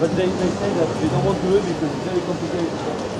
But they, they say that they don't want to do it because it's very complicated.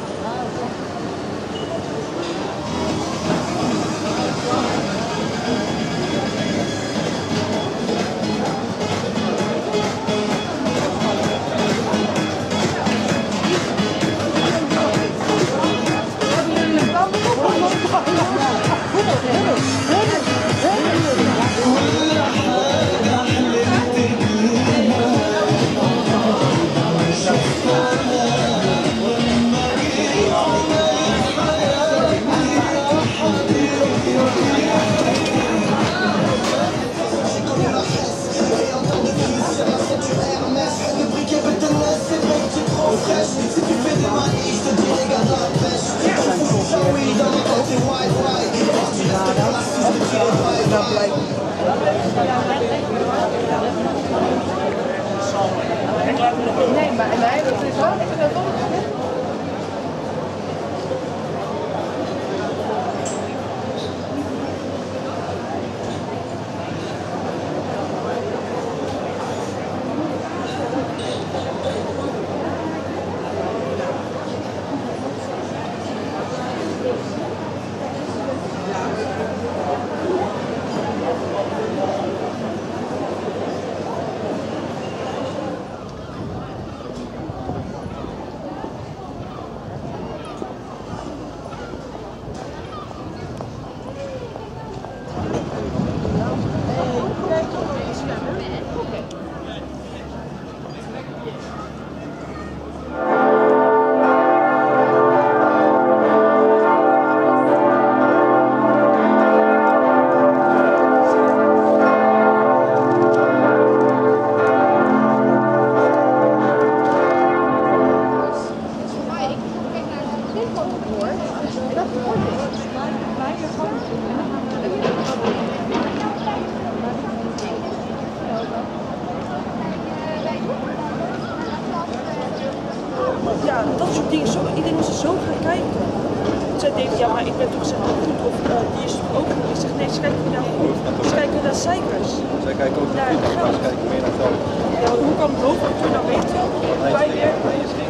Ja, dat soort dingen. Zo, iedereen moest er zo gaan kijken. Zij denkt, ja, maar ik ben toch maar goed of eh, die is ook goed. Ik zeg, nee, ze kijken naar goed. Ze kijken naar cijfers. Zij kijken ook Naar naar geld. Ze kijken meer naar geld. Ja, hoe kan hoofdcultuur nou weten? Wij weer.